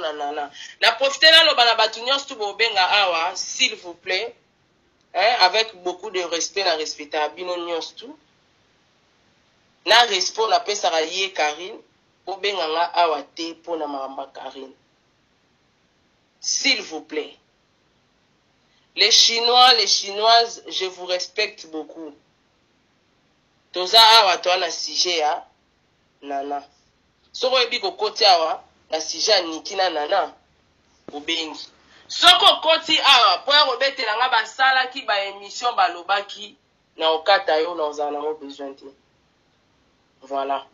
na nana na profite naloba na bato nyonso tu bobenga awa s'il vous plaît hein, avec beaucoup de respect na respectaka bino nyonso tu na respect napesaka ye karine bobenga nga awa te mpo na makambo ya karine s'il vous plaît les chinois les chinoises je vous respecte beaucoup toza awa toa na sujet ya nana. Soki oyebi kokoti awa na sujet ya Niki na nana obengi. Soki okoti awa mpo ya kobetela nga basalaki ba emission balobaki na okata yo na ozala nango besoin te. Voilà.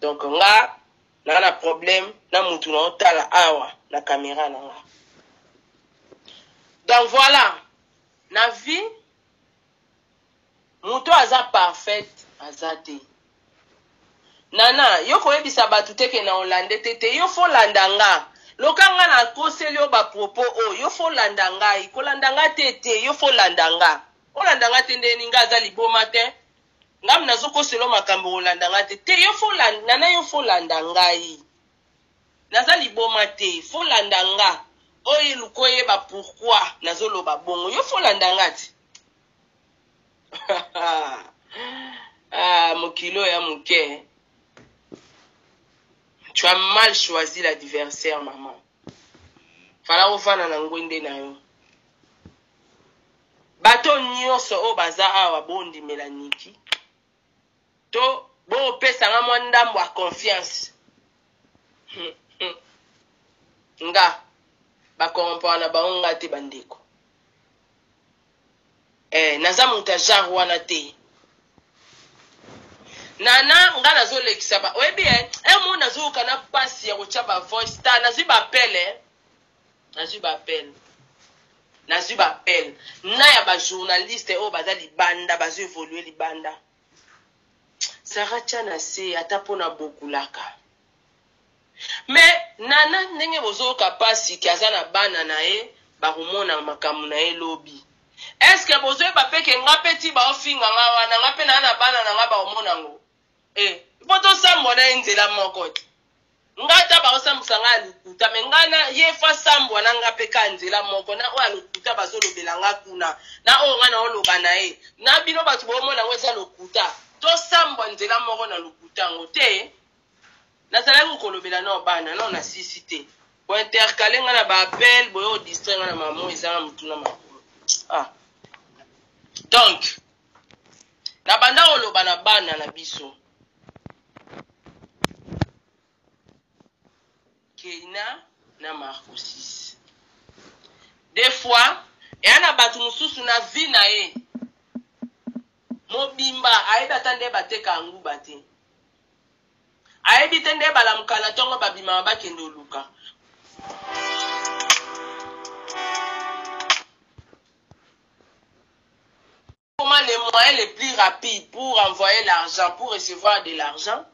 Donc nga na na problème na mutu na otala awa na caméra na nga. Donc voilà, na vie Moto aza parfait aza te. Nana, yo koyebisa batu te ke na Hollande te te, yo fo landa nga. Loka nga na koseli yo ba propos oyo, yo fo landa ngai. Kolanda nga te te, yo fo landa nga. Olanda nga te ndeni, nga aza liboma te. Nga nazo koselo makambo kolanda nga te te, yo fo landa, nana yo fo landa ngai. Naza liboma te, fo landa nga. Oye lukoyeba pourquoi nazo loba bongo, yo fo landa nga te. ah, mokili oyo ya moke tu as mal choisi l'adversaire maman fala ofanda na ngwende na yo bato nyonso oyo baza awa bondimela niki to bopesa nga mwa ndambo ya confiance hmm, hmm. nga bakorompoa na bango nga te bandeko eh, naza moto ya genre wana te nana nga nazolekisa ba oyebi e eh, eh, mo nazoyoka na mpasi ya kotya bavoice ta nazwi bapele eh. nazwi ba appel nazwi ba appel na ya ba journaliste oyo baza libanda bazo évoluer libanda sara tya na se ata mpo na bokulaka me nana ndenge bozoyoka mpasi ke aza na bana na ye bakomona makambo na ye lobi eske bozoyeba mpe ke nga mpe ti baofinga nga wana nga mpe naa na bana na nga bakomona yango eh, mpo tosambwa na ye nzela moko te nga ata baosambwisa nga ya lokuta me nga na ye fa sambwa na nga mpe ka nzela moko na oyo ya lokuta bazolobela nga kuna na oyo nga naoloba na ye na bino bato boomona yango eza lokuta tosambwa nzela moko na lokuta yango te nazalaki kokolobela nao bana nao na sisi te bointerkale nga na baappel boye odistrai nga na mamo ezanga motuna makolo ah. donc Na banda koloba na bana na biso. Keyna na Marco 6. Des fois, eya na bato mosusu na vie na ye mobimba ayebi ata nde bateka nguba te ayebi te nde balamuka na ntongo babimaka bakende oluka comment les moyens les plus rapides pour envoyer l'argent, pour recevoir de l'argent,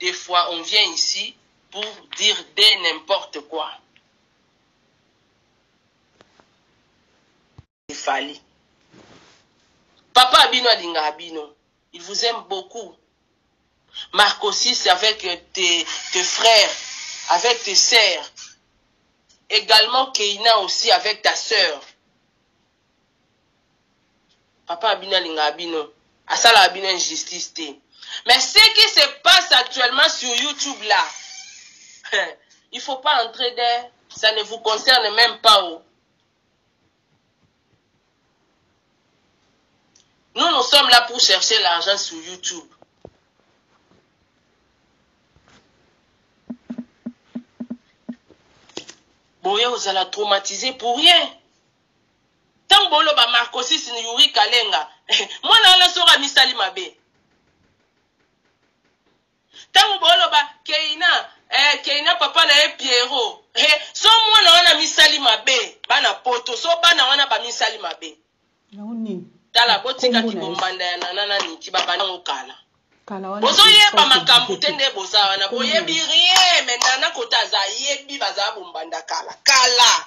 des fois on vient ici, pour dire des n'importe quoi. Il fallait. Papa Abino Alinga il vous aime beaucoup. Marc aussi avec tes, frères, avec tes sœurs. Également Keina aussi avec ta sœur. Papa Abino Alinga ça Asala Abino Injustice. Mais ce qui se passe actuellement sur YouTube là, il ne faut pas entrer d'air. Ça ne vous concerne même pas. Oh. Nous, nous sommes là pour chercher l'argent sur YouTube. boye ozala traumatise pour rien ntango boloba marcosis yuri kalenga mwana wana soki amisali mabe Tango boloba Keyna eh Keyna papa na ye Pierrot eh so mwana wana misali mabe bana poto so bana wana ba misali mabe. Yango nini? Tala botika kibombanda ya nana na niki babanda ngo kala. bozoyeba makambo te nde boza wana boyebi rien me nana kota aza ayebi bazala bombanda kala kala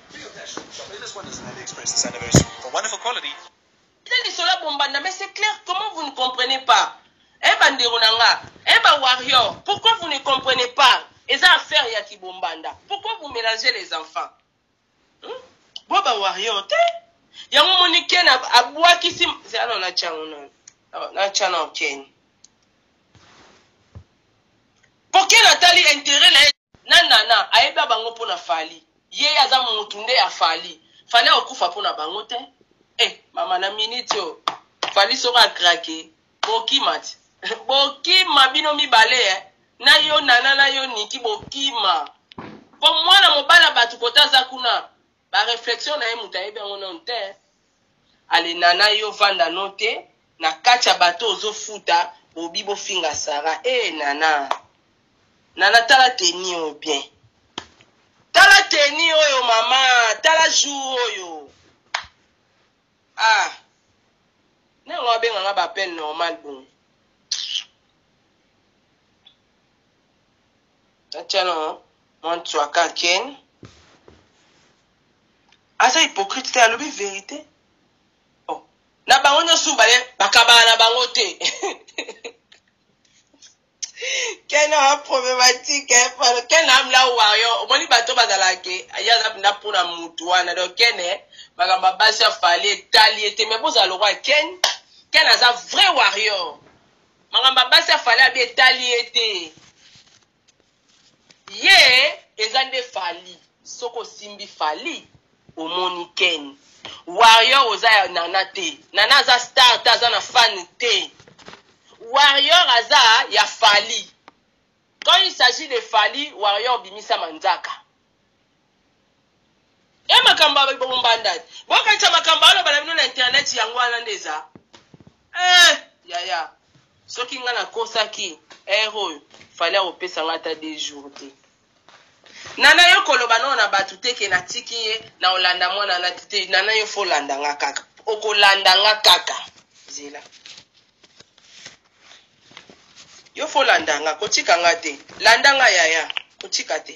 Lisolo ya bombanda mais c'est clair comment vous ne comprenez pas eh bandeko na nga eh ba warrior pourquoi vous ne comprenez pas eza affaire ya kibombanda pourquoi vous mélangez les enfants hmm? bo ba warrior te yango moni ken abwakisi zalo na chango non na chana okeni po ken atali intérêt na Na nana ayeba bango pona fally ye aza mutu nde ya fally fally akokufa pona bango te eh mama na minute oyo fally soki a craque bokima ti bokima bino mibale eh na yo nana na yo niki bokima po mwana mobala batu kota aza kuna ba reflexion na ye moto ayebi yango nano te alenana yo vanda no te na kati ya bato ozofuta bobi bofinga sara e eh, nana nana tala teni oyo bien tala teni oyo mama tala jour oyo ah ntango abenganga bapele normal bongo Atiano Mwantswaka Ken aza hypocrite te alobi verite oh. na bango nyonso bale bakabana na bango te ken aza problématique eh, pano ken amla wario omoni bato bazalake ye aza mpenza mpo na motu wana donc ken eh, makambo ya basi afali etali ye te mai bozala lokola ken ken aza vrai warrior makambo ya basi ya fali abi etali ye te ye eza nde fali soki osimbi fali omoni ken warrior oza ya nana te nana aza star te aza na fan te warrior aza ya fali quand il s'agit de fali warrior obimisa manzaka e makambo ya bombandadi bokanisa makambo aloba na bino na internet yango wana nde eza eh, yaya soki ngai nakosaki ere oyo fali akopesa ngai ata de jour te nana yo koloba nao na bato te ke natiki ye na olanda mwana na te nana yo fo olanda nga kaka okolanda nga kaka zela yo fo olanda nga kotika nga te landa nga yaya kotika te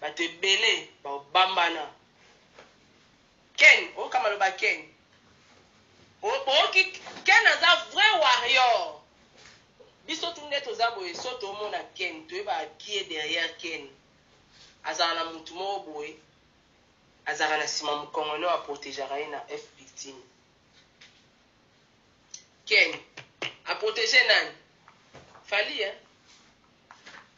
Bato ebele bao bambana. Ken oyoka maloba ken oboki ken aza vrai warrior biso tout nde toza boye so tomona ken toyebaka qui est derrière ken azalaka na mutu moko boye azalaka na sima mukongo no a protegaka ye na f victime ken a protege nani fally hein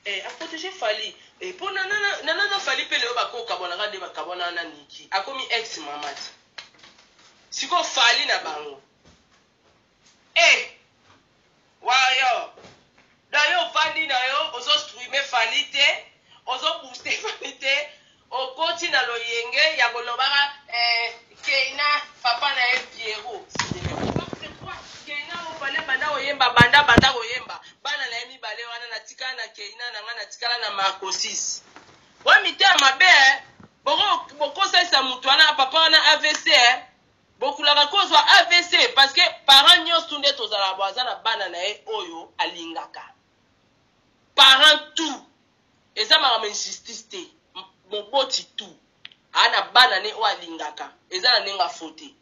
Eh a proteger Fally eh po na na na na na Fally pe lelo ba ko kabwana ka de ba kabwana na Nicky akomi ex mama ti siko Fally na bango eh wayo da yo vandi na yo ozo streamer Fally te ozo booster Fally te Okoti na loyenge ya ko lobaka eh keyna papa na ye pierrot c'est de n'importe quoi keyna oyo fally abanda ko yemba banda abanda ko yemba bana na ye mibale wana na tikala na keyna na nga na tikala na marcosis wa mitema mabe eh boko bokosalisa mutu wana papa wana avc eh bokulaka kozwa avc parce que parent nyosu nde tozala baza na bana na ye oyo alingaka parent tout eza makambo injustice te moboti tout aa na bana ne oyo alingaka eza na ndenge afote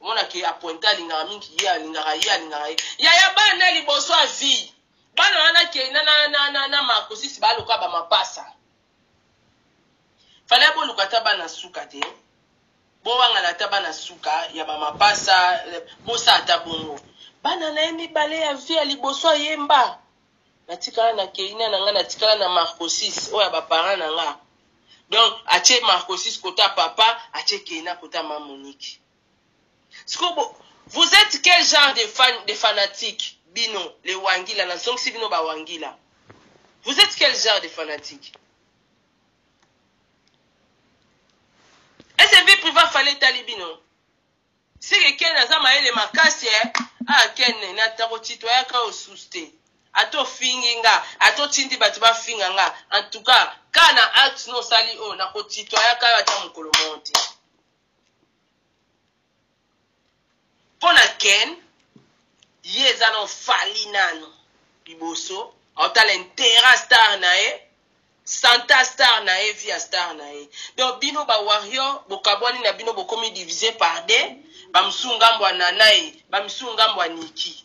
omona ke apointe alingaka mingi ye alingaka ye alingaka ye yaya bana nde liboso ya vie bana wana kenda na, na, na, na makosisi baloka bamapasa fale boluka ata bana suka te bowangana ata bana suka ya bamapasa bosa ata bongo bana na ye mibale ya vie ya liboso ayemba natikala na keina na ngai natikala na marcosis oyo ya baparent na ngai donc atie marcosis kota papa atie keina kota ma monique sikoyo vous êtes quel genre de fan de fanatique bino le wangila na zongisi bino ba wangila vous êtes quel genre de fanatique ese vie priva fale etali bino seke ken aza mayele makasi eh? ah ken natakotitoyaka yo susu te ata ofingi nga ata otindi bato bafinga nga en tout cas kaka na acte no osali oyo nakotitoyaka yo ata mokolo moko te mpo na ken ye eza na ofali nano liboso aotala intera star na ye santa star na ye via star na ye donc bino bawarrior bokabwani na bino bokomi divise par de bamisusu ngambo ya nanaye bamisusu ngambo ya niki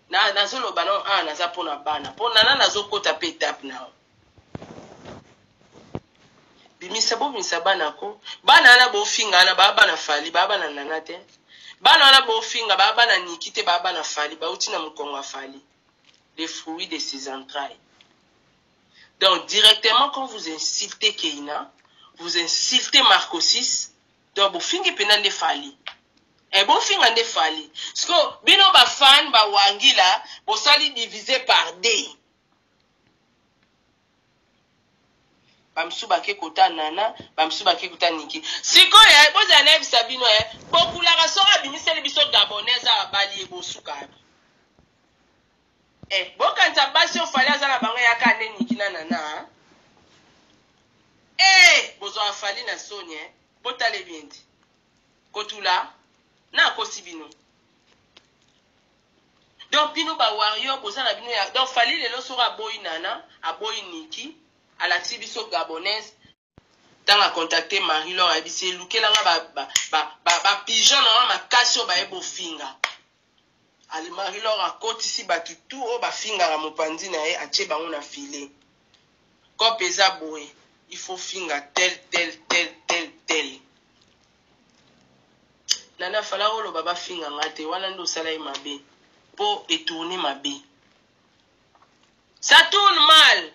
na nazoloba nao awa naza mpo na bana mpo nana nazokota mpe etape nao bimisa bobimisa bana ko bana wana bofinga wana baa bana fali baa bana nana te bana wana bofinga baa bana niki te baa bana fali bauti na mokongo ya fali les fruits de ses entrailles donc directement quand vous insultez keina vous insultez marcosis Donc bofingi pena nde Fally. Eh bofinga nde Fally. Siko bino ba fan ba wangila bosali diviser par deux. bamisusu bake kota nana bamisusu bake kota niki sikoyo eh, bozala nayebisa bino e eh, bokulaka soki abimiseli biso gabonais abali ye bosuka Eh, bokanisa basi oyo fali aza na bango yaka nde niki na nana eh, bozwaka fali na soni eh. botala ebiendi kotula na akosi bino donc bino ba warrior boza na bino ya donc fali lelo soki aboyi nana aboyi niki alakisi biso gabonaise Tango a contacter Marie Laure ayebisi ye lukela nga ba ba ba, ba, ba pigeon na nga makasi oyo baye bofinga. Ali Marie Laure akotisi batu tout oyo bafingaka mopanzi na ye atie bango na filet. Cop eza boye il faut finga tel tel tel tel tel. Nana fala oloba bafinga nga te wana nde osala ye mabe po etourne mabe. Ça tourne mal.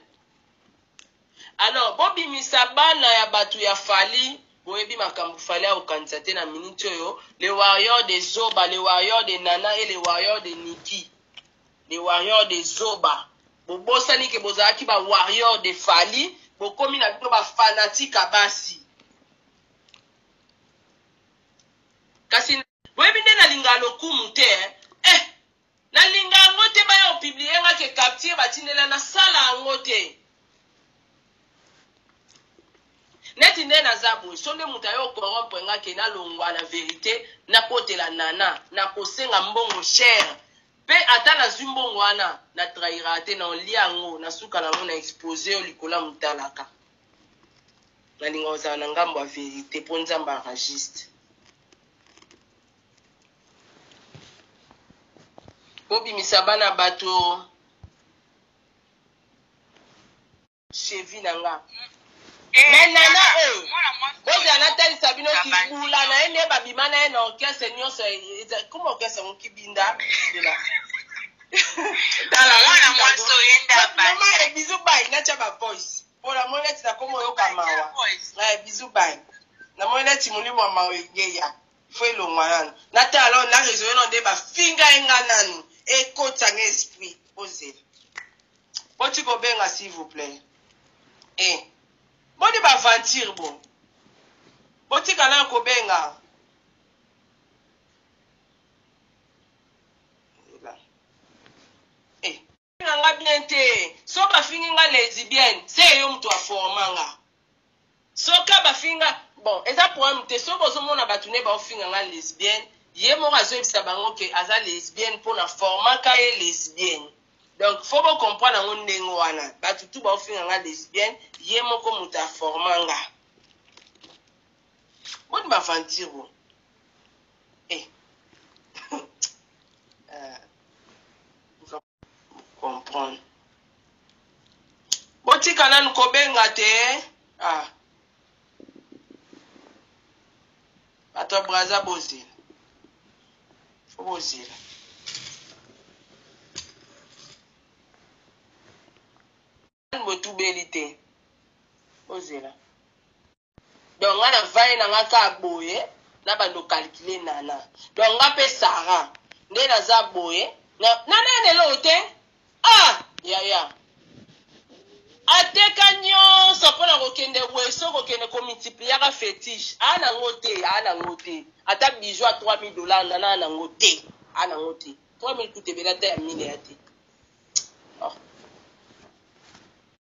Alors bo bimisa bana ya batu ya Fally boyebi makambu Fally ako kanisa te na minute oyo les warrior de zoba les warrior de nana et les warrior de Nicky les warrior de zoba bo bosani ke bozalaki ba warrior de Fally bokomi na bino ba fanatique ya basi kasi Boyebi nde nalinga lokumu te eh nalinga yango te baya opiblie nga ke capture batindela nasala yango te neti nde naza boye so nde moto ayo corrompre nga ke nalongwa na verite nakotela nana nakosenga mbongo chere mpe ata nazwi mbongo wana na trahira te na olia yango nasuka nango na expose yo likolo ya motalaka nalinga ozala na ngambo ya verite mpo nzambe aragiste bobimisa bana bato chevi na nga eh, me nana e bozala natalisa bino kibula na ye nde babima na ye na orkestre nyonso koma orkestre yango kibinda tala ebizu bai natya bavoice po namoni neti nakomi oyoka mawa eh, bisous bye namoni neti molimo ya mawa eya fo elongwa nanu natala nano na reseau nano nde bafinga ye nga nanu ekotisa nga esprit ozela boti kobenga s'il vous plaît e eh. boni baventure bo botika nano kobenga na nga bien te so bafingi nga lesbienne se yo moto aforma nga soki bafingi nga bon eza problème te soki bozomona bato ne baofinga nga lesbienne ye moko azoyebisa bango ke aza lesbienne mpo na formaka ye lesbienne donc fo bocomprendre yango ndenge wana bato tu baofinga nga lesbienne ye moko moto aforma nga boni baventure Eh. euh, comprendre. Botika nanu kobenga te. Ah. Bato ya Braza bozela. Faut bozela. Botubeli te. Bozela. Donc nga na vandi na nga kaka boye na bando calculer nana. Donc nga pe Sarah nde naza boye na nana na eloko te. Ah yaya ateka nyonso mpo na kokende weso kokende komultipliaka fetiche aa nango te aa nango te ata bijo ya 3000 dollar nana aa nango te aa nango te 3000 kuta ebela ata ya mile ya te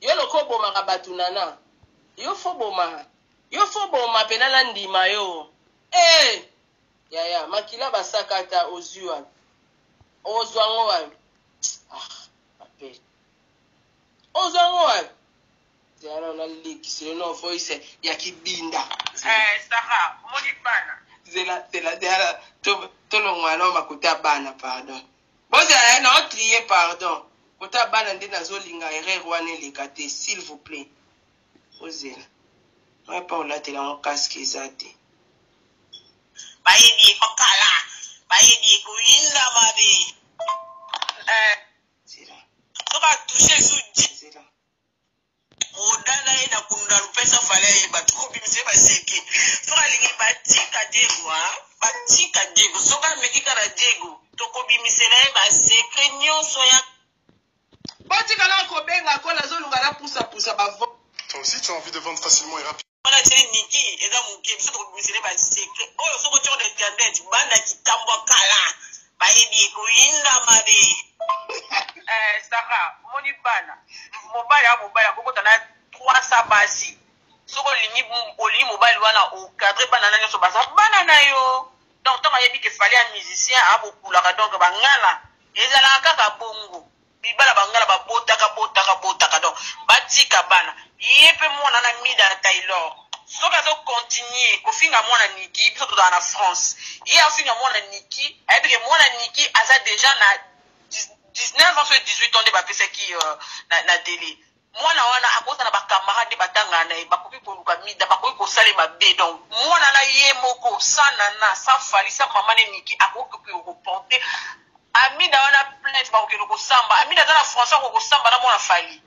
Yo loka obomaka batu nana yo fo boma yo fo boma pena na ndima yo eh yaya makila basakata ozwi wapi ozwa ngo wapi ah mapele ozwa ngo wapi zela nao nalekisi yo no voice ya kibinda eh, sara omoni bana zela zela zela tolongwa nao makuta bana pardon Bozela ye nao trie pardon. Kota bana nde nazo linga erreur wana eleka te s'il vous plait. Bozela. Ngai pa olatela ngo casque eza te. Bayebi ye ko kala. Bayebi ye ko yinda mabe. Eh. Zela. Soka touche sous. Zela. modala ye na kundalu mpeza fale ayeba trop bimisa ye baseke soki alingi batika diego a batika diego soki ameki kaka diego tokobimisela ye basekre nyonso ya botikala kobenga kola azoluka na pusapusa bavo Toi aussi, tu as envie de vendre facilement et rapidement. wana tini niki eza moke biso tokobimisele basekre oyo soki otyo na internet banda kitambwa kala bayebi ekoyinda mabe eh, sara omoni bana mobali ya mobali akokota na 300 basi soki olingi olingi mobali wana okadre bana na nyonso baza bana na yo donc ntango ayebi ke fale ya musicien abokulaka donc bangala ezalaka kaka bongo bibala bangala ba botaka botaka botaka donc batika bana ye pe mwana na mida na taylor soki azo continue kofinga mwana niki biso tozala na france ye afinga mwana niki ayebi ke mwana niki aza deja na 19 ans soki 18 ans nde bapesaki uh, na, na dele Mwana wana akota na ba camarade nde batangana naye bakomi koluka mida bakoki kosala ye mabe donc mwana na ye moko sans nana sans fally sans maman ne nicky akoki kokende ko porter amida wana plainte bakokende kosamba amida aza na français ako kosamba na mwana fally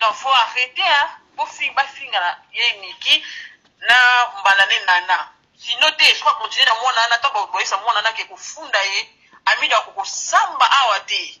donc faut arrete hein bofinga bafingana ye nicky na mbala ne nana sino te soki akontinue na mwana wana to bakoyesa mwana nake kofunda ye amida ako kosamba awa te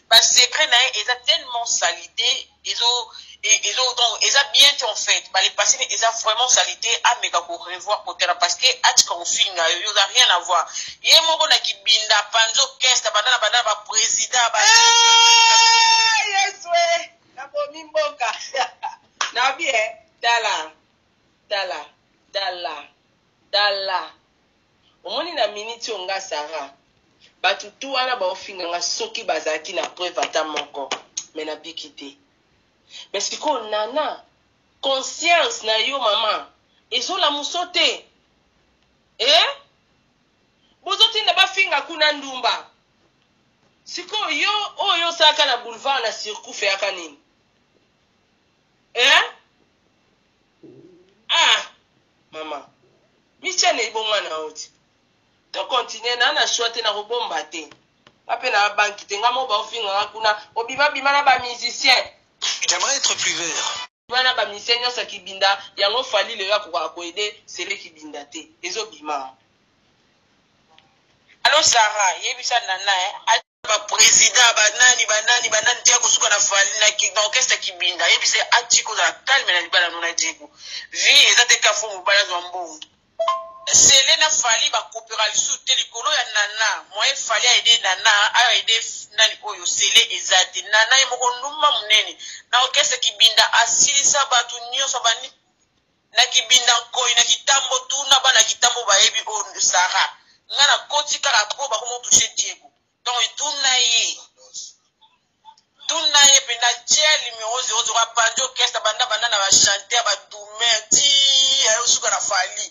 ba secret na ye eza tellement salite ezo ezo donc eza bien te en fait bale passé ne eza vraiment salite ameka ko revoir kotala parce que atika kofinga yo yoza rien à voir ye moko na kibinda panzo kesta banda na banda ba président ba eh, yeswe nakomi mboka na bien tala tala tala tala Omoni na minute oyo nga Sarah batu tout wana bao finga nga soki bazalaki na preuve ata moko mais na biki te mais sikoyo Nana conscience na yo maman ezo lamuso te eh bozo tinda ba finga kuna ndumba sikoyo yo oyo osalaka na boulevard na circuit feyaka nini eh ah mama micha na ebonga na oti tokontinue na na shwa te na kobomba te nga mpe na banki te nga moko baofingaka kuna obimabima na bamusicien j'aimerais être plus vert wana bamisien nyonso ya kibinda yango fali lelo akokaka koede sele kibinda te ezobima alo sara yebisa nana eh, ba président ba nani ba nani ba nani tia kosuka na fali na ki na orchestre kibinda yebi se ati ko na calme na libala nona diego vie eza te kafo mobala zwa mbongo sele na fali ba coopera lisusu te likolo ya nana moyen fali aide nana ayo aide nani oyo sele eza te nana ye moko ndumba monene na orchestre kibinda asilisa bato nyonso bani na kibinda nkoyi na kitambo tuna bana kitambo bayebi o zara nga na koti kaka po bakomo touche diego donc etuna ye tuna ye mpenza tie numero zerozo bapanzi orchestre banda banda na bachanteur badume ti ayo suka na fali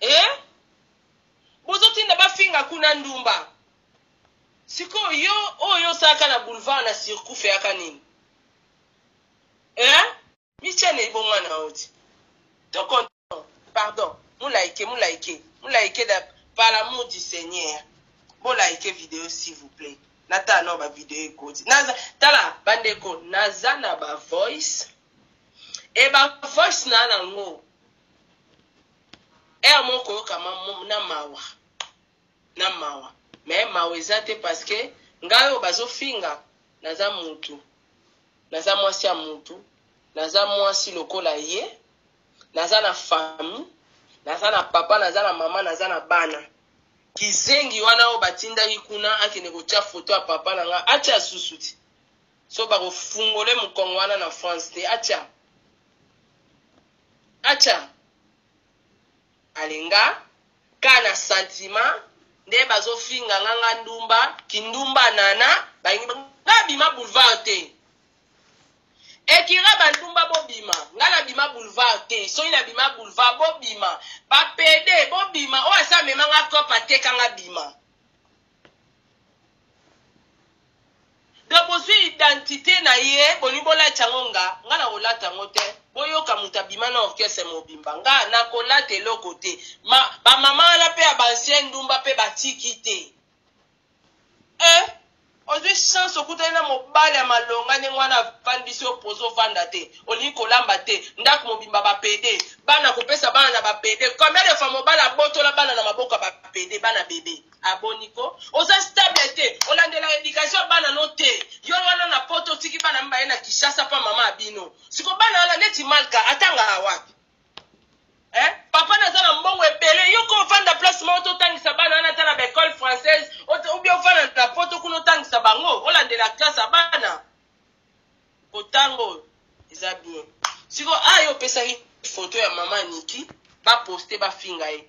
eh? bozotinda bafinga kuna ndumba sikoyo yo oyo osalaka na boulevard na circuit feyaka nini eh? michel ebonga na yo ti to content pardon mulaike mulaike mulaike da par l'amour du seigneur bolaike video s'il vous plaît natala nao bavideo ekoti naza tala bandeko naza na bavoice e bavoice na yango heure moko koyokama na mawa na mawa me mawa eza te parceke ngai oyo bazofinga naza mutu naza mwasi ya mutu naza mwasi lokola ye naza na famille naza na papa naza na mama naza na bana kizengi wana oyo batindaki kuna akende kotya foto ya papa na ngai atya susu ti so bakofungole mokongo wana na france te atya Acha alinga ka na sentiment nde bazo finga nga nga ndumba kindumba nana balingi nga bima boulevard te ekira bandumba bobima nga na bima boulevard te soki na bima boulevard bobima bapede bobima oyo asa amema nga cope ateka nga bima donc bozwi identité na ye bolingi bolata yango nga nga na kolata yango te boyoka moto abima na orchestre mobimba nga nakolata eloko te bamama wana mpe ya bancien ndumba mpe batiki te e ozwi chance okutani na mobali ya malonga ndenge wana afandisi yo mpoza ofanda te olingi kolamba te ndako mobimba bapede bana kopesa bana na bapede combien de fois mobali abotola bana na maboko ya bapede bana bebe aboni ko oza stable te olandela education ya bana no te yo wana na poto otiki bana mibaye na kishasa mpa mama abino siko bana wana neti malka atangaka wapi eh? papa naza na mbongo ebele yo ko ofanda place moko totangisa bana wana ata na baecole française obi ofanda na poto kuna otangisa bango olandela classe ya bana kotango oyo eza bien siko ayo ah, opesaki foto ya mama niki baposte bafinga ye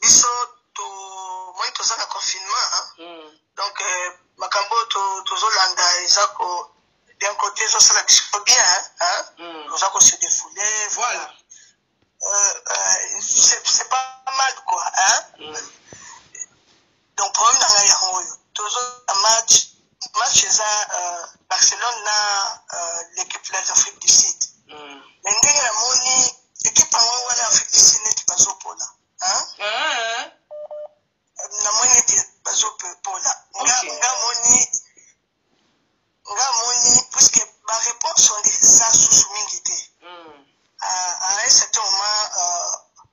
biso tomoni toza na confinement hmm. donc euh, makambo oyo tozolanda eza ko d'un côté ezosala biso bien hmm. toza ko se défoule voilà euh, euh, c'est pas mal quoi hein? Mm. donc problème na ngai yango oyo tozo na match match eza euh, barcelone na euh, l'équipe la afrique du sud mm. mais ndenge namoni ekipe yango wana afrique du sud neti bazopona ah. namoni neti bazopona nga moni nga moni puisque baréponse eza susu mingi te mm. à un certain moment euh,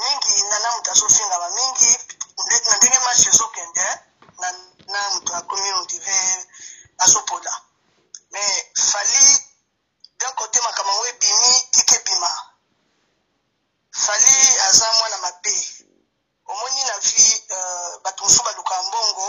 mingi na na moto azofingama mingi na ndenge marche ezokende na moto akomi ondire azopoda mais fali d'un côté makambo yango ebimi tike ebima fali aza mwana mabe omoni na vie euh, bato mosusu balukaka mbongo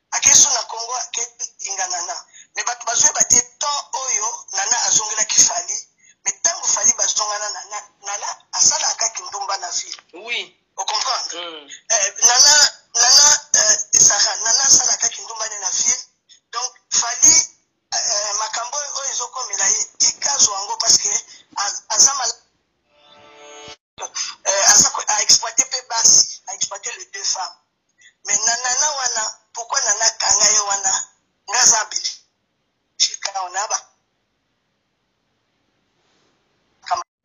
ake so na congo ake linga nana me bato bazoyeba te temps oyo nana azongelaki fali me ntango fali bazongana nana nana asalaka kaka kindumba na ville oui ocomprendre mm. eh, nana nana eh, sara nana asalaka kaka kindumba ne na ville donc fali eh, makambo oyo ezokomela ye tika zwa yango parce que aza mal eh, aza aexploite mpe basi aexploite les deux femmes mais na nana wana pourquoi nana akanga ye wana nga aza belgicaona ba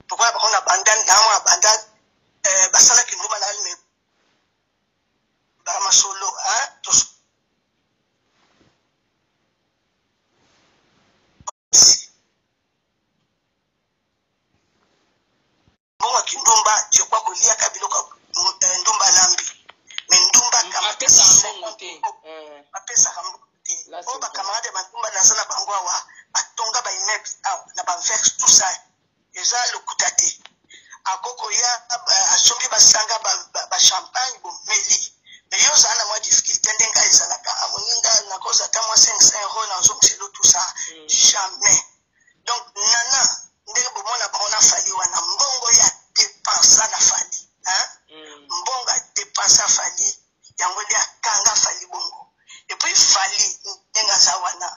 pourquoi bango na bandal namo na bandal eh, basalaki nduma na alme bamasolo bongo ya kindumba je crois koliaka biloko eh, ndumba alambi me ndumba bapesaka mbongo te oyo bakamarade ya bandumba naza na bango awa batonga baimeble awa na baverse tout ça eza lokuta te akoki koya eh, asombi basanga bachampagne bomeli me yo ozala na mwa difficulté nde ngai ezalaka amoninga nakozwa ata mwa 500 euro nazongiselo tout ça hmm. jamais donc nana ndenge bomona bango na fali wana mbongo ya depensa na fali mm. mbongo ya depensa fali yango nde akanga fali bongo epuis fali ndenge aza wana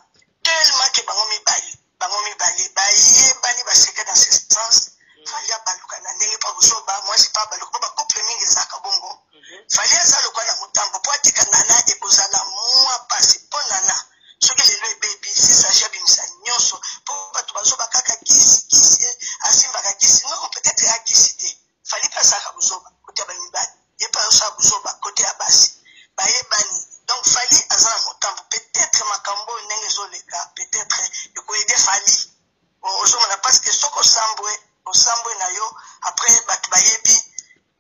tellement ke bango mibale bango mibale bayebani baseke na sestance mm. fali abaluka na ndenge mpa kozoba mwasi mpa abaluka mpo bacouple mingi ezalaka bongo mm-hmm. fali aza lokola na motambo mpo atika nana ekozala mwa mpasi mpo nana soki lelo ebebi sisage abimisa nyonso mpo bato bazoba kaka kisi kisi eh, asimbaka kisi no peut-être ya kisi te fali mpe asalaka buzoba kote ya bamibali ye mpe azosala buzoba kote ya basi bayebani donc fali aza na motambo peut-être makambo oyo ndenge ezoleka peut-être ekoyede fali ozomona parce que soki osambwe osambwe na yo après bato bayebi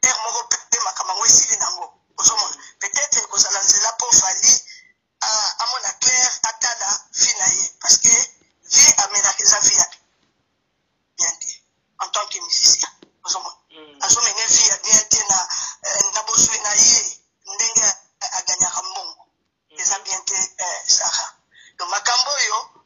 ere moko mpe makambo yango esili nango ozomona peut-être ekozala nzela mpo fali amona claire atala vie na ye parce que vie amelaka eza vie ya bien te en tant que musicien ozomona hmm. azomene vie ya bien te na eh, na bozwi na ye ndenge aganyaka mbongo hmm. eza bien te eh, sara donc makambo oyo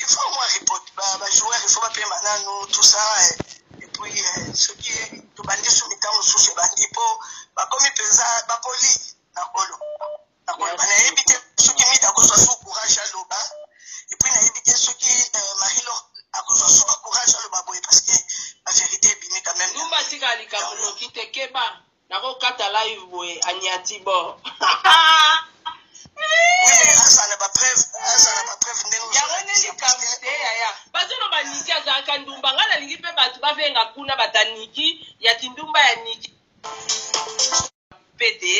il faut moi report ba ba joueur il faut ba pema nanu tout ça eh. et puis eh, ce qui to bandi sous mitan sous ce bandi po ba komi penza ba poli na kolo na kolo ba na ebite ce qui mi dako so sous courage à loba et puis na ebite ce qui eh, Marie Laure à cause de son courage à loba boy parce que la vérité est bini quand même numba tika likambo kite keba Nako kata live boye anyati bo. azala ba preuve azala ba preuve ndenge yango nde likambo te yaya bazoloba niki azalaka ndumba ngai nalingi mpe bato bavenga kuna bata niki ya kindumba ya niki pete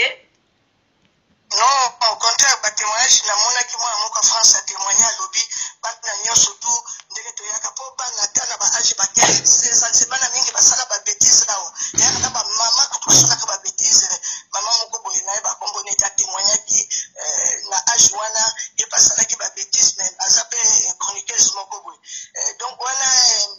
non au contraire batémoignage namonaki mwana moko ya france atémoigne alobi bana nyonso tu ndenge toyaka mpo bana ata na baage ba 15 16 ans bana mingi basala babétise nao yaka na bamama kutu basalaka babétise mama moko boye na ye bakombo neti atémoignaki euh, na age wana ye basalaki babétise mais aza mpe chroniqueuse moko boye euh, donc wana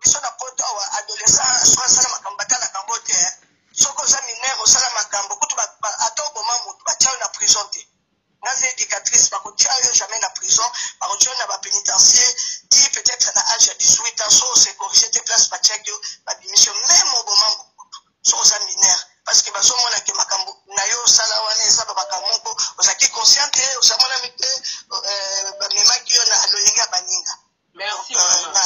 biso na poto awa adolescent so asala makambo batalaka yango te soki oza minere osala makambo kutu ata oboma motu batya yo na prison te naza éducatrice bakotya yo jamais na prison bakotya yo na bapénitencier ti peut-être na age ya 18 ans so osecorige te place batyaki yo babimisi yo meme oboma motu so oza minere parce que bazomona ke makambo na yo osala wana eza babaka moko ozalaki conscient te ozamonami te euh, bamemaki yo na loyenge ya baninga merci mama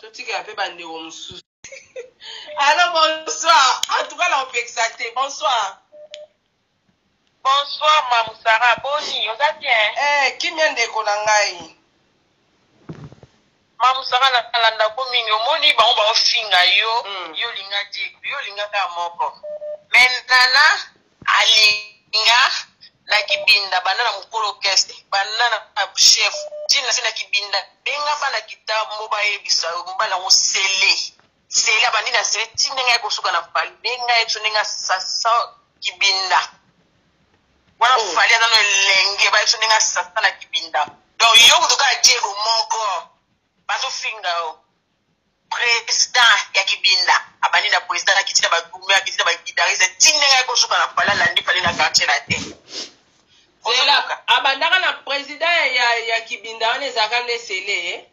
totikela mpe bandeko mosusu alo bonsoir en tout cas na opekisa te bonsoir bonsoir mamusara boni oza bien eh, kimia ndeko na ngai Ma mosaka na landa ko mingi omoni bango bao finga yo yo linga diego yo linga kaka moko mais nana alinga na kibinda banda na mukolo kese banda na chef tina na kibinda benga bana kitambo bayebisa yo mobali yango sele sele abandi na sele ti ndenge aye kosuka na fali nde ngai yebiso ndenge asasa kibinda wana oh. fali aza no elenge bayebiso ndenge asasa na kibinda donc yo kutu kaka diego moko bazofinga yo président ya kibinda abandi na président akiti na badume akiti na bagidarise ti ndenge aye kosuka na fali alandi fali na quartier na te abandaka na président ya, ya kibinda wana ezalaka nde sele eh?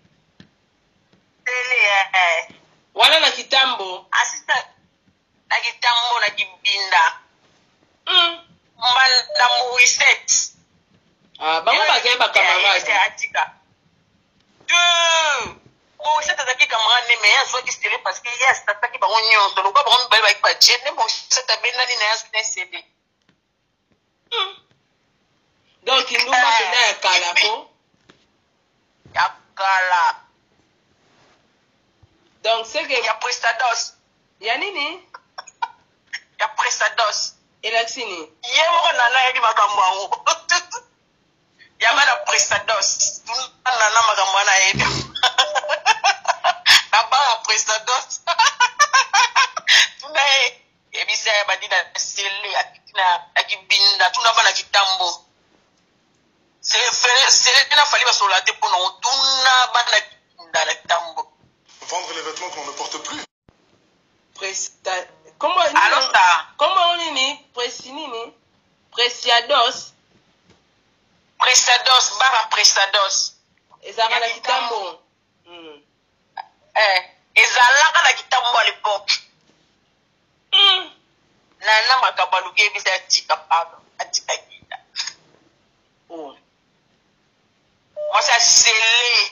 Sele eh. Wana na kitambo. Asita na kitambo na kibinda. Mm. Mbanda Morisset. Ah, bango bazali ba camarades. Atika. Deux. Morisset azalaki camarade ne mais azwaki Sele parce que ye asitaki bango nyonso. Lokola bango mibale bayaki ba jeu, ne Morisset abendani na ye asina Sele. donc kindumba Eh. mpenza ya kala ko ya kala donc seke ya prestados ya nini ya prestados elakisi nini ye moko nana ayebi makambo yango ya bana prestados nana makambo wana ayebi na bana prestados tuna ye yebisa ya bandi na sele na kibinda tuna bana kitambo sele na fali basolola te mpo na otuna bana kibinda na kitambo vendre les vêtements qu'on ne porte plus kombo nini presi nini presiados presiados bara presiados ezalaka na kitambo Mm. Eh, ezalaka na kitambo à l'époque. Mm. Nana makambo aluki yebisa atika pardon, atika kita. Oh. Moi ça scellé.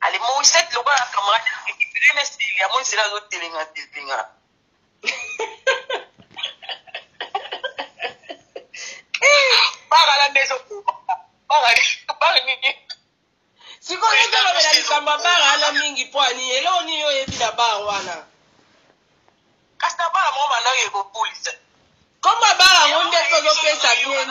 ale moisette lokola na camarade ekipile na esili ya moisela azotelenga telenga bakala nde ezokoma sikoyo ezolobela likambo ya bara wana mingi mpo ani eloo nini yo oyebi na bara wana kasi na bara moko banayo ekobulisa koma bara yango nde mpe ozopesa bien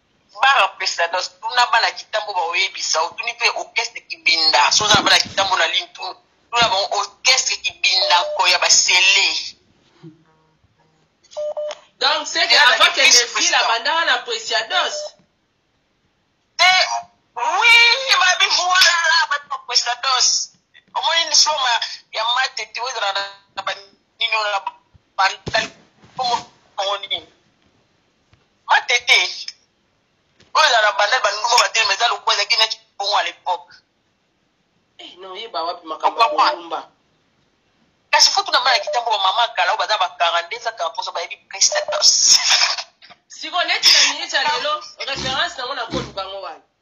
Bara pesados tuna bana kitambo baoyebisa otuni mpe orchestre kibinda soza na bana kitambo na ligne tuna tuna bango orchestre kibinda nko ya basele donc seke avant que neville abandaka na presiados te oui babi voilà bato ba presiados omoni nisoma ya matete oyo ezalaka na banini oyo na bandali Matete oyo eza na bandal bandundu moko batelema eza lokola ezalaki neti bongo à l'époque eh, na oyeba wapi makambo ya kolumba kasi fo tuna bana kitambo bamama kala oyo baza ba 42 za kala mposo bayebi prestatos siko neti na miniti ya lelo référence nango nakoluka yango wana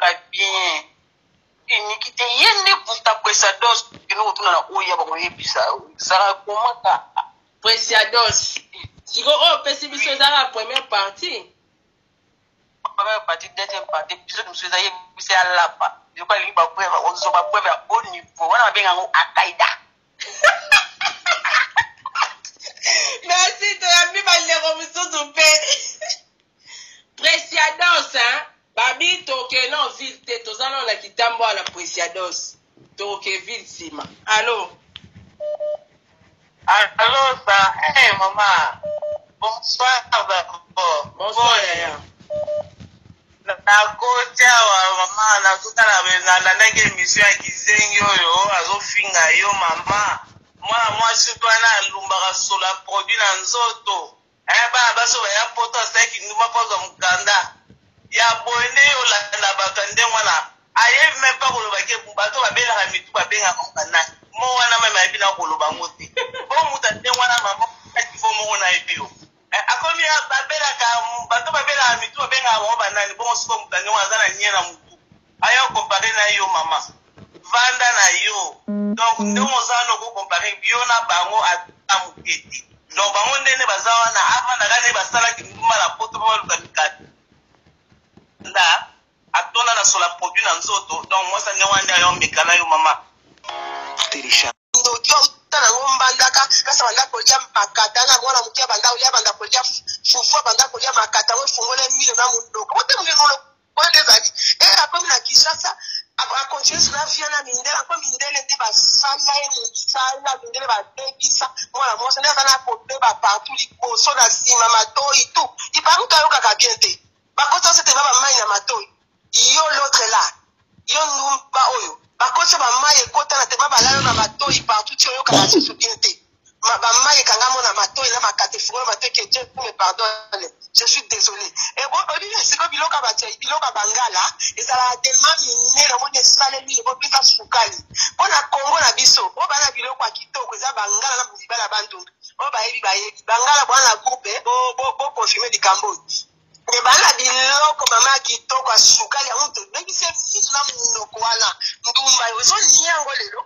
Ba bien. Eniki te ye nde buta kwesa dos kino kotuna na oya bakoyebisa yo. Sara komaka. Preciados. Siko oyo opesi biso Oui. eza kaka première partie. Première partie, deuxième partie, episode mosusu eza ye biso ya lapa. Yoko alingi ba preuve, ozo ba preuve ya haut niveau. Wana babenga yango Akaida. merci toyambi bandeko mosusu mpe presiados babi toke no ville te toza nao na kitambo wana presiados toke ville nsima allo allo sa hey, eh, mama bonsoir d'abord bonsoir yaya Nakoti awa mama nazotala nalandaki emission ya kizengi oyo azofinga yo mama mwana mwasi wana alumbaka sola produit na nzoto eh, bana baso baya poto asala kinduma mpo azwa mokanda ya boye nde yo olanda bato ya ndenge wana ayebi meme mpa koloba ke bato babelaka mitu babengaka mokanda mo wana meme ayebi na koloba ngo te mpo moto ya ndenge wana mama tifo moko na ye yo Eh, akomi ya- babelaka mu- bato babelaka mitu babengaka bango banani bongo siko moto ya ndenge wana aza na nie na motu aya okompare na yo mama vanda na yo donc ndenge oza wana okokompare yo na bango ata moke te donc bango ndene baza wana avandaka nde basalaki nguma na poto mpo baluka mikate nda atonda na sola produit na nzoto donc mwasa ndenge wana nde ayo meka na yo mama Télécharge. ndoki auta na yango mbandaka kasi abanda kolia makata na mwana moke abanda olia abanda kolia fufu abanda kolia makata yango efungoli emile na mondoko bote molingolo oyo nde ezali e akomi na kinshasa akontinue sona vie na mindele ako mindele nde basala ye mosala mindele babebisa mwana mwasi nde aza na kobeba partout liboso na nsima matoi tout ibango toyokaka bien te bakota sete ba bamai na matoi yo l'autre là yo ndumba oyo bakosa bamai ekotana te babalalo na matoi partout ti oyokaka se soki te bamai ekangamo na matoi na makate fungo na matoi keje pume pardon je suis désolé oyebi siko biloka bato biloka bangala ezalaka telema minene omoni esaleli ebopesa sukali mpo na kongo na biso oyo bana biloko ya kitoko eza bangala na bozibala bandundu oyo bayebi bayebi bangala bwana na groupe bokonfirme likambo oyo ebanda biloko mama ya kitoko ya sukali yango tobebisa efusu na monoko wana ndumba yo ezoliya yango lelo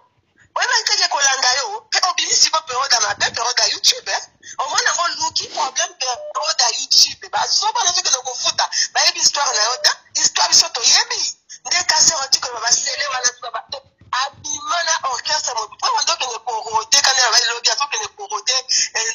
oyebaki keke kolanda yo mpe obimisi mpo perode ya mabe perode ya youtube eh? omona yango oluki problème perode ya youtube bazoba nazokende kofuta bayebi histoire na yo te histoire biso toyebi nde kasi otikoloba basele wana abima na orchestre motu mpo bandokende korote kana na balobi azokende korote eh,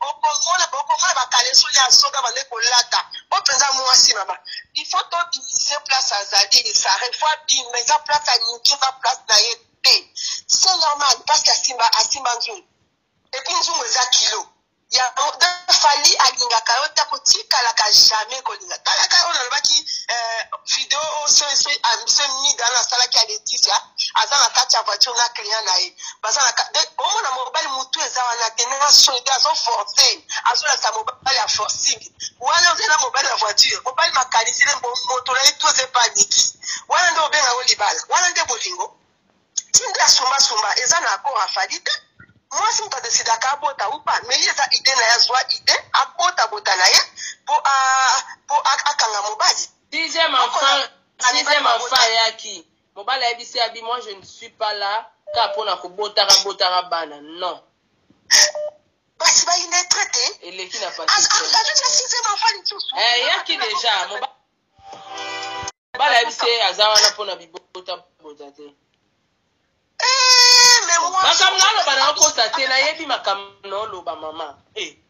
okomona bokomona bakaleso ya soda bande kolata po mpenza mwasi mama il faut tobimisa place azali lisare fo abima eza place alingi eza place na ye te c'est normal parce que asimba asimba nzungu epuis nzungu eza kilo yango fali alingaka yo te akotikalaka jamais kolinga talaka oyo nalobaki euh, video oyo oh, so mida na asalaki ya leticia aza na kati ya voiture na client na ye baza na omona mobali motu eza wana te na soni te azo force azolakisa mobali ya forcing wana ozela mobali ya voiture mobali makanisi ne moto na ye to eza epaniki wana nde obenga yango libala wana nde bolingo ti nde asumbasumba eza na accord afali te mwasi moto adesidaka abota upa me ye eza ide na ye azwa ide abota bota na ye po akanga mobali dixième enfant ayaki Mobali ayebisi abi moi je ne suis pas là kaka mpo na kobotaka botaka bana non. basi bayinetre te eleki na pasiyaki eh, deja mobali ayebisi ye aza wana mpo na bibota bota te eh, makambo na oloba na okota te nayebi makambo na oloba mama eh,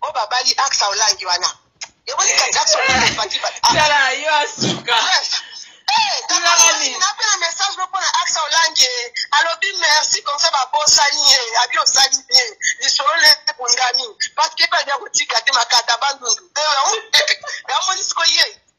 oyo babali aksa olangi wana eboni ka jackson bapaki tala yo asuka nape na message moko na aksa olangi alobi merci comme ça babosani ye abi osali bien lisolo le ebundami parce que ebandi akotika te makata bandundu yango monisi koye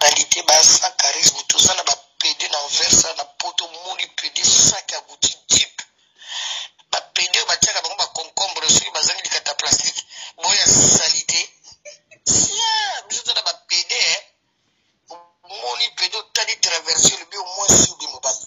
Qualite ba sans charisme toza na ba pede na anversa na poto moni pede sac ya guti jeep ba pede oyo batiaka bango ba concombre soki bazangi likata plastique boya salite sia biso toza na ba pede eh. omoni pede otali traverse olobi omwasi obi mobali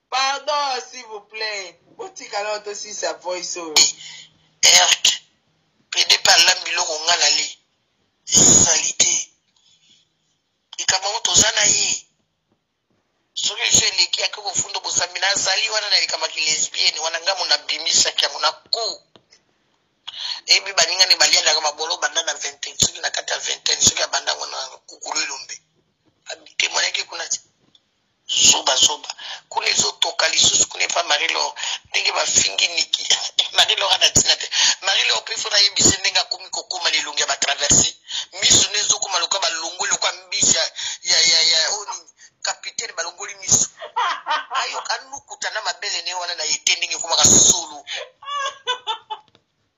Pardon s'il vous plaît. Botika na to sisa voice oyo. Erk. Pede pa lambi loko nga na li. Salite. Likama ngo toza na ye. Soki liso eleki ake kofundo bosambi na azali wana na likama ki lesbienne wana nga mona bimisaki yango na ko. Ebi baninga ne bali andaka mabolo banda na 20 soki na kata 20 soki abanda ngo na kukulu elombe. Abite mwana ke kuna ti. zoba zoba kuna ezotoka lisusu kuna epa marie lor ndenge bafingi niki marie lor ana ntina te marie lor mpe fona ayebise ndenge akomi kokoma na elongi ya batraverse miso nde ezokoma loka balongwe loka mbisi ya, ya, ya, ya oyo nini kapitene balongoli miso ayoka nukuta na mabele ne wana na ete ndenge ekomaka solo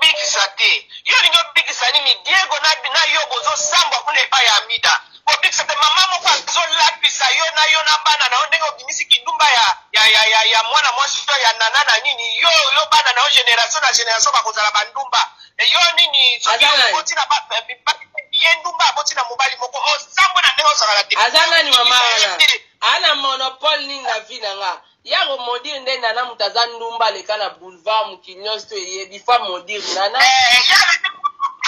Bikisa te. Yo olingi obikisa nini? Diego na, na yo bozosambwa kuna epai ya Amida. Bobikisa te. Mama moko azolapisa yo na yo na bana na yo ndenge obimisi kindumba ya, ya, ya, ya, ya mwana mwasi to ya nana na nini. Yo, yo bana na yo generation na generation bakozala bandumba. Yo nini? Soki oboti na ba, ye ndumba aboti na mobali moko osambwe na ndenge ozalaka te. Aza nani mama wana? Ana monopole nini na vie na nga? Ya ko maudire nde nana moto aza ndumba aleka na boulevard mokili nyonso to eyebi faut maudire nana Eh, ya bebe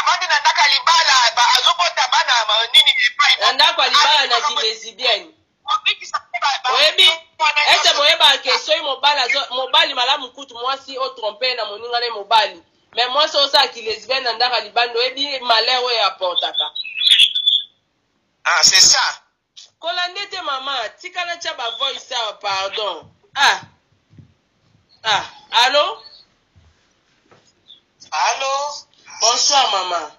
avandi na ndako ya libala ba- azobota bana ma- nini epai na ndako ya libala na kimesibienne Kobikisa mpe ba- ba- oyebi wana ete nyonso. boyebaka ke soki mobali azo- mobali malamu kutu mwasi otrompe na moninga ne mobali me mwasi osala kilesbienne na ndako ya libanda oyebi malheur oyo aportaka Ah, c'est ça Kolande te maman, tika na tia ba voice awa pardon. Ah. Ah, allô? Allô? Bonsoir maman.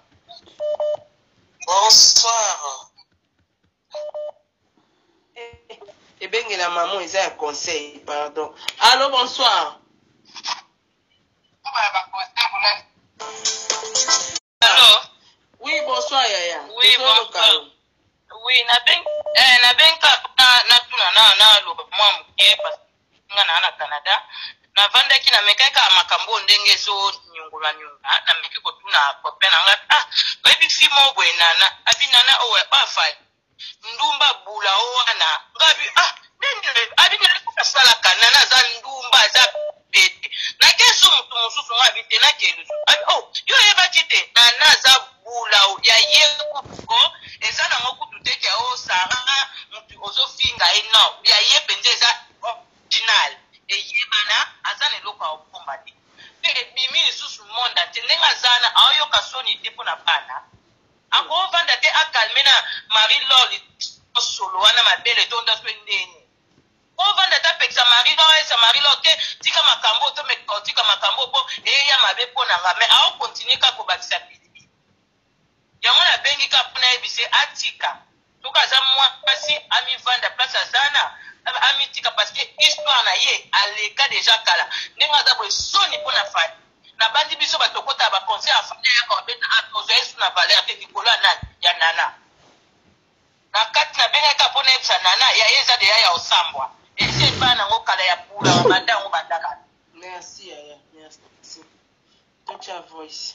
Bonsoir. ebengela mama eza ya conseil pardon allo bonsoir Allô? Oui, bonsoir Yaya. Oui, bonsoir. Oui, na ben eh na ben ka na na tuna na na lo mwa muke parce que nga na na Canada. Na vanda ki na meka ka makambo ndenge zo nyungula nyunga na meki ko tuna ko pena nga ah. Baby fimo bwe nana abi nana owe ba fali. ndumba bula o wana ngabi ah nene abi na ko sala kana na za ndumba za pete na ke so mutu mususu ngabi te na ke lu abi oh yo ye ba kite na na za bula o ya ye ku ko eza na ngoku tu te ke o oh, sara mutu ozo finga e no ya ye penze eza original e ye mana aza na eloko ya okomba te pe ebimi lisusu monde ate ndenge aza na aoyoka soni te pona bana Ako vanda te a calme na Marie l'or lisolo wana ma belle etonda pe ndeni. Ko vanda ta pekisa Marie l'or esa Marie l'or te tika makambo to meka otika makambo po eya mabe po na nga mais ao continuer ka ko bakisa pili pili. Yango na bengi ka po na yebise atika. soki aza mwasi amivanda place azana amitika parce que histoire na ye aleka deja kala ndenge aza boye soni mpo na fani nabandi biso batokota baconseil ya fani ayaka babeta ozwa yesu na valeur te likolo ya nani ya nana na kati nabengaka mpo nayebisa nana ya ye eza deya ya osambwa esi ebaa nango kala ya pula babanda yango bandaka merci yaya merci tocha voice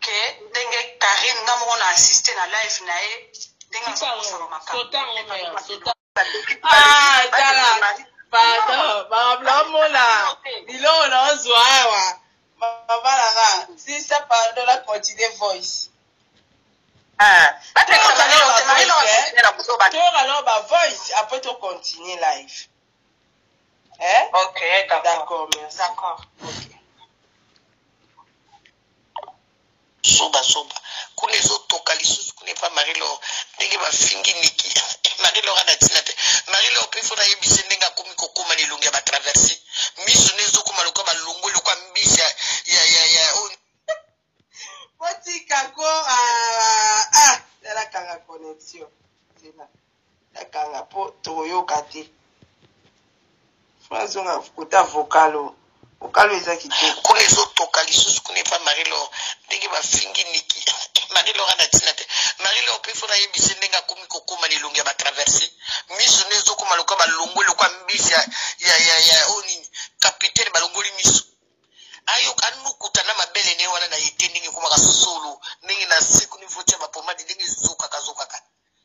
que ndenge Carine nga moko na assiste na live na ye ndenge azosolo makambo ah, tala pardon bablamola biloko na ozwa awa babalaka sisa pardon la continue voice ah, toyoka loo bavoice apres tocontinue live Hein? Ok, d'accord. D'accord, merci. D'accord. Ok. zoba zoba kuna ezotoka lisusu kuna epa marie lor ndenge bafingi niki marie lor ana ntina te marie lor mpe fo nayebise ndenge akomi kokoma na elongi ya batraverse miso ne ezokoma lokola balongwe lokola mbisi ya, ya, ya, ya oyo botika ko ah, ah, nakanga connexion tena nakanga mpo tokoyoka te frazonga kota vocalo okalo eza kitoko kuna ezotoka lisusu kuna epa marie lor ndenge bafingi niki marie lor ana ntina te marie lor mpe fona ayebisi ndenge akomi kokoma na elongi ya batraverse miso nde ezokoma lokola balongoli lokola mbisi ya oyo nini kapitene balongoli miso ayoka anukuta na mabele ne wana na ete ndenge ekomaka solo ndenge na seko nivo tia bapomadi ndenge ezokaka zokaka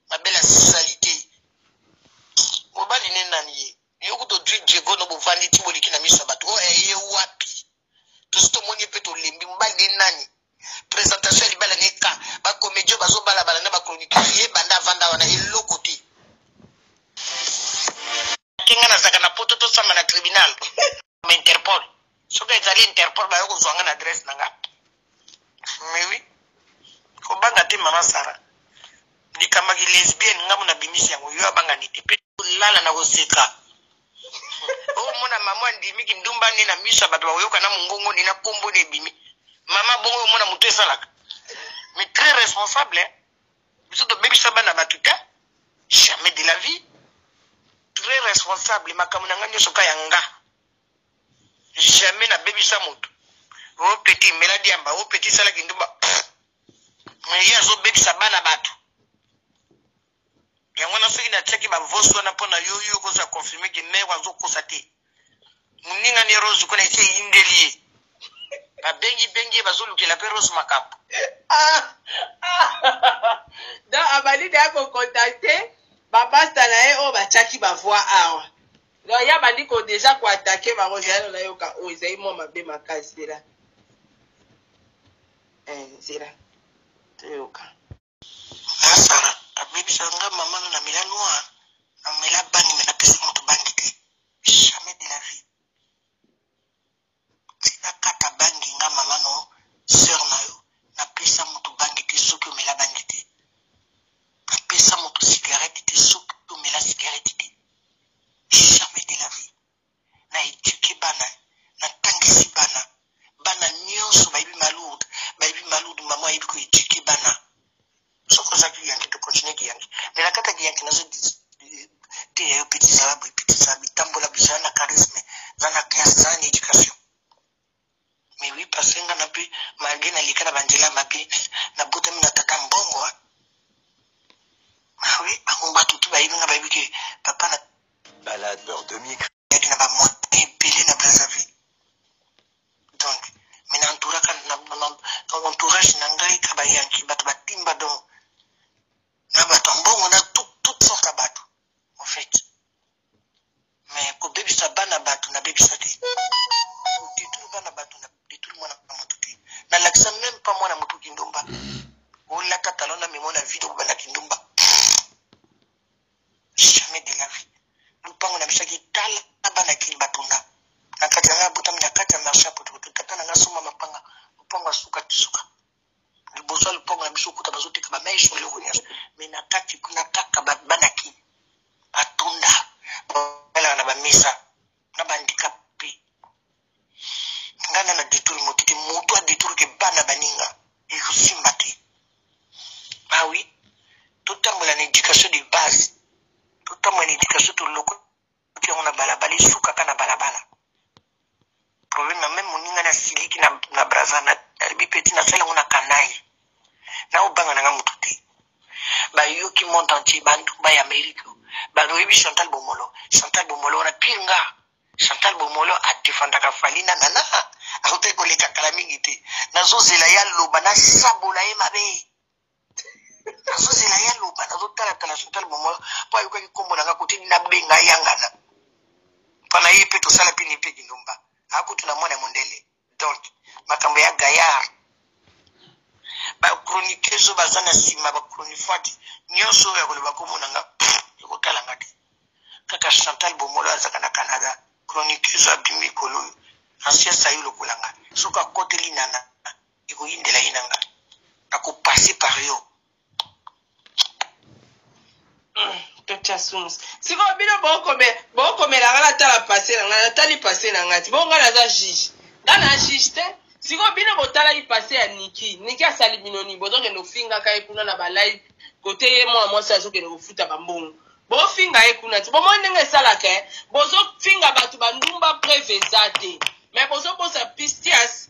mabele ya salite mobali ne nani ye yo kutu odwi diego no bovandi ti boleki na miso ya bato oyo eye wapi tosi tomoni ye mpe tolembi mobali ne nani présentation ya libala ne ka bacomédio bazobalabala na bachroniqueur ye banda avanda wana eloko te kenga nazalaka na poto tosamba na tribunal mais interpol soki ezali interpol bayo kozwa nga na adresse na nga mais oui kobanga te mama sara likambaki lesbienne nga mona bimisi yango yo abanga nite mpe lala na koseka omona oh, mama andimi kindumba nde na miso ya bato bakoyoka na mongongo nde na nkombo nde ebimi mama bongo omona moto esalaka mais très responsable hein? biso tobebisa bana bato te jamais de la vie très responsable makambo na ngai nyonso ka ya nga jamais nabebisa moto o oh, petit mela diamba o oh, petit sala kindumba ye azobebisa bana bato yango wana soki natiaki bavosi wana mpo na yo yo okozwa confirme ke mare azokosa te moninga ne rose kuna esi eyindeli ye babengi bengi ye bazolukela mpe rose makambo ah, ah. donc abandi deya kokontakte bapasta na ye oyo batiaki bavoi awa donc ye abandi ko deja koatake bango zeyano nayoka oyo oh, ezali mwa mabe makasi zela eh, zela toyoka nasala abebisa nga mama no na mela noir na mela bangi me napesi moto bangi te jamais de la vie tinakata bangi nga mama no sœur na yo napesa moto bangi te soki omela bangi te napesa moto cigarette te soki omela cigarette te jamais de la vie na eduque bana na tangisi bana bana nionso bayebi malourde bayebi malourde mama ayebi ko eduque bana soki oza kiyanki to continue kiyanki mais na kata kiyanki nazo te yayo petit zala boye petit zala bitambola bizala na charisme zala na classe zala na education Mais oui parce nga na pe malgré na leka na ba nzela mabe na botami na tata mbongo hein. Ah oui bango batu tout bayebi nga bayebi ke papa na balade beurre de miel yaki na ba mois ebele na Brazzaville donc mais na entouraka na entourage na ngai ka ba yanki bato batimba donc na bato ya mbongo na toute sorte ya bato en fait mais kobebisa bana bato nabebisa te detruire bana bato na detruire mwana moto te nalakisa meme pa mwana moto kindumba olata talon na memo na video kobanda kindumba jamais de la vie lupango na biso yaki tala na bana kili batunda na kati na ngai abotami na kati ya marché ya potopoto tata na ngai asomba mapanga lupango asuka tisuka liboso ya lopango ya biso kuta bazoteka bameshe eloko nyonso me na kati kuna kaka banaki batunda balaka na bamesa na bandikape nga na na detour moto te moto adetour ke bana baninga ekosimba te bawi ah totambola na éducation de base totambola na éducation toloko yango na balabala esukaka na balabala problème ya meme moninga na siliki na, na braza nalobi peti nasala yango na kanai naobanga nanga motu te bayoki monde entier bantu baya amerike baloyebi chantal bomolo chantal bomolo wana pire nga chantal bomolo adefandaka fali na nana autaki koleka kala mingi te nazozela ye aloba nasabola ye mabe nazozela ye aloba nazotalatala sotale momo mpo ayokaki nkombo na nga kote nabenga yangana mpo na ye mpe tosala mpe ni mpe kindumba akutu na mwana ya mondele donc makambo ya gayard bachroniqueuse oyo baza na nsima bachronifuati nyonso oyo ya koloba nkombo na nga ekotala nga te kaka chantal bomolo azalaka na canada chroniqueuse abimi likolo oyo ancien sayo lokola nga soki akoteli nana ekoyindela ye na nga nakopase par yo hmm, totya sums sikoyo bino bokomela nga natala pase na nga natali pase na nga ti bongo nga naza juge nga na juge te sikoyo bino botalaki pase ya niki niki asali bino nini bozokende ofingaka ye kuna na balive kote ye mwana mwasi azokende kofuta bambongo bofinga ye kuna ti bomoni ndenge esalaka eh? bozofinga bato bandumba preve eza te me bozobosa pistias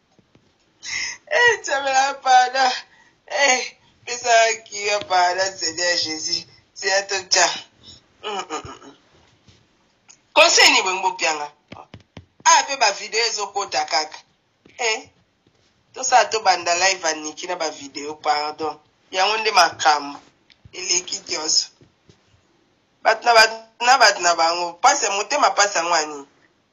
Eh, nsabela bana. Eh, pesa kiyo bana nsede ya Jésus. Tia toja. Mm, mm, mm. Conseil ni bongo pianga. Ah, pe ba video ezokota kaka. Eh. tosala tobanda live aniki na bavideo pardon yango nde makambo eleki nyonso bato na bato na bato na bango mpasi ya motema mpasi yango anini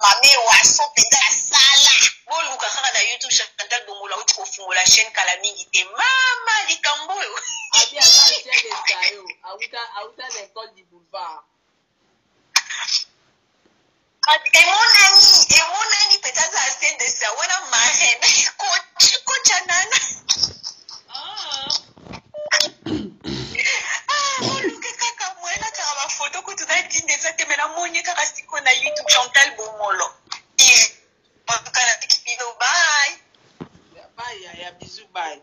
Mame Waso penza asala. Boluka kaka na YouTube Chantal Bongola uti kofungola chaîne kala mingi te. Mama likambo oyo. Abi aza ancien de Zayo. Awuta awuta na école du boulevard. emonani emonani mpenza aza asendesa wana marene kocha nana oluki ah, kaka mwela kaka bafoto kutu natinda eza te me namoni kaka siko na youtube chantal bomolo en tout cas natiki bino bai ya bai ya bizu bai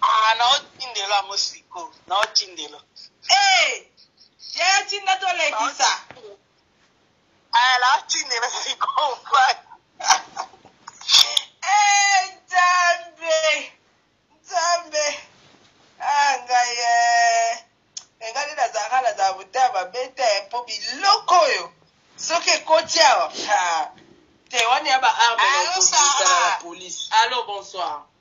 Ah na otindelo yango siko na otindelo. Eh yaya tinda to lekisa. Ah na otindelo siko pa. Eh nzambe nzambe ah ngai eh engali nazalaka nazala botaya mabe te mpo biloko oyo soki ekoti awa te wana ya baarme na police alo bonsoir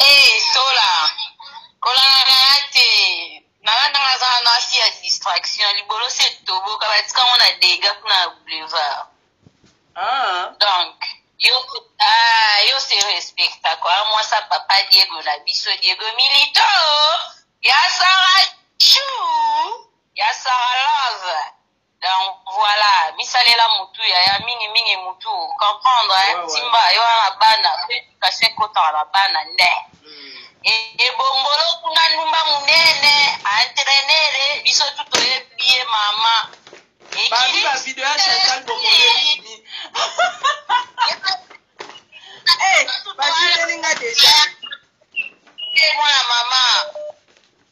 Hey, eh, sola kolala na ya te nanga ndanga azala na asi ya distraction libolo se toboka batika ngo na dega kuna na boulevard ah. donc yo ah, yo se respecta kua mwasa papa diego na biso diego milito ya sara chou ya sara love Donc voilà, bisalela mutu yaya mingi mingi mutu comprendre hein, ouais, ouais. timba yo na bana kasi ekotaka na bana nde ebongolo e kuna ndumba munene antrenere biso tu toyebi ye mama babi bavideo ya chantal bomoni ebimi eh, basileli nga deja eh, mwana mama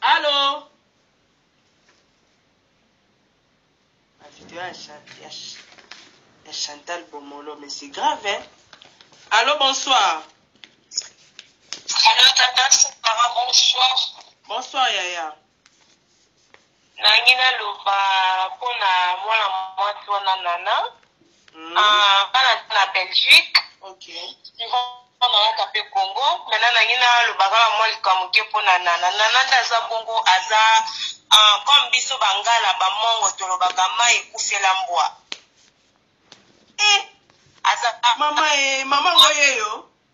Allo Ba video ya Chantal ya, ya Chantal Bomolo mais c'est grave hein. Allo bonsoir. Allo tata Sarah bonsoir. Bonsoir yaya. Nalingi naloba mpo na mwana mwasi wana Nana. Mm. Ah, bana aza na Belgique. Okay. Souvent nayaka mpe Congo. Maintenant nalingi naloba kaka mwa likambo moke mpo na Nana. Nana nde aza bongo aza ah, comme biso bangala bamongo tolobaka mai ekufela mbwa. Eh, aza mama ye mama ngo ye yo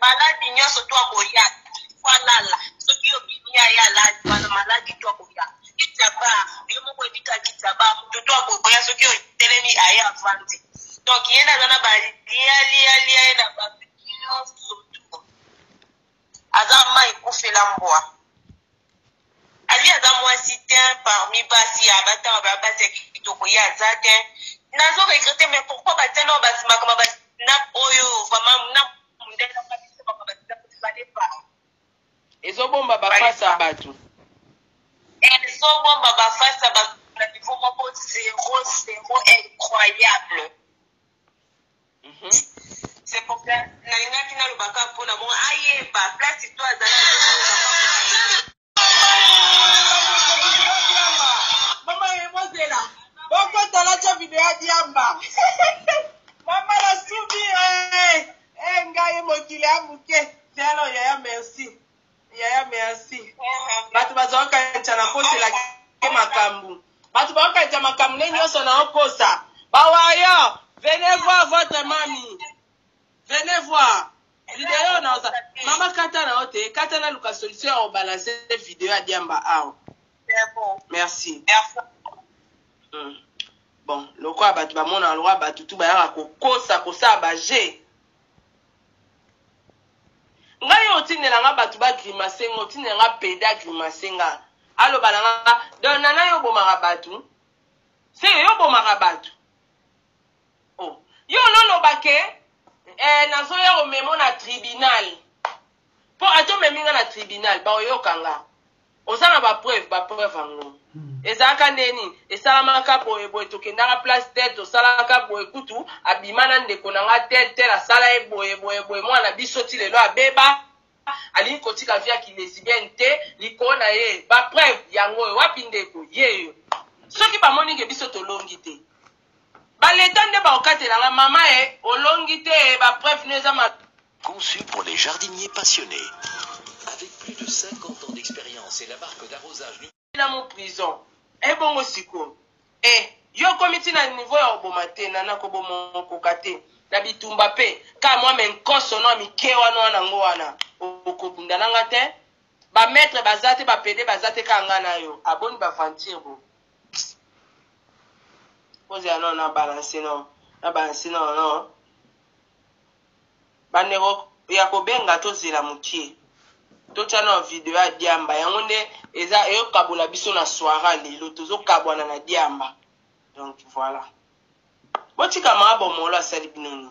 Maladi nionso to akoya faut alala soki yo obimi ya ye alali wana maladi to akoya kiti ya bar yo moko oyebi kaka kiti ya bar moto to akoya soki otelemi aye avandi donc ye naza na balialialia ye na bato nionso aza mai ekufela mbwa Ali aza mwasi te parmi basi ya batanga ba basi ya kitoko ye aza te nazo regrete mais pourquoi batia nao basi makama basi na oyo vraiment na mundele na basi makama basi na basi bale pa ezobomba bafasa bato ezobomba bafasa bato na niveau moko zero zero incroyable C'est pour ça, nalingaki naloba kaka mpo na bongo ayeba place to azali mama ye bozela bokotala tya video ya diamba mama na subi e ngai mokili ya moke lelo yaya merci Yaya merci. Bato bazwa kanisa na posa elaki makambo. Bato bazwa kanisa makambo nde nyonso na oposa. Bawayo, venez voir votre mami. Venez voir. Video na oza. Mama kata na ote, kata na luka solution ya obalancer video ya diamba awa. Merci. Merci. Mm. Bon, lokola bato bamonaka lokola bato tu bayaka kokosa kosala baje nga yo otindela nga bato ba grimace nga otindela nga peda grimace nga aloba na nga don nana yo obomaka bato se yo obomaka bato o oh. yo ololoba ke eh, nazoya komemo na tribunal mpo atomemi nga na tribunal baoyoka nga oza na bapreuve bapreuve yango hmm. ezalaka nde nini esalamaka boye boye tokendaka place tel tosalaka boye kutu abima na ndeko na nga tel tel asala ye boye boye boye mwana biso ti lelo abeba alingi kotika vi ya kilesibienne te likolo na ye bapreuve yango oyo wapi ndeko yeyo soki bamoni ke biso tolongi te Ba leta nde bakokatela nga mama e olongi te ba preuve no eza ma Conçu pour les jardiniers passionnés. Avec plus de 50 ans d'expérience et la marque d'arrosage na mo prison ebongo eh, sikoyo e eh, yo okomi ntina niveau ya koboma te na nakoboma okoka te na bitumba mpe ka mwa menkoso no ya mike wana wana yango wana okobunda na nga te bamaître baza te bapede baza te ka nga na yo aboni baventure bo Psst ozela nao na balanse nao na balanse nao nao bandeko ya kobenga tozela moke totya nao video ya diamba yango nde eza eyokabola biso na soira lelo tozokabwana na diamba donc voilà botika maa bomolo asali bino nini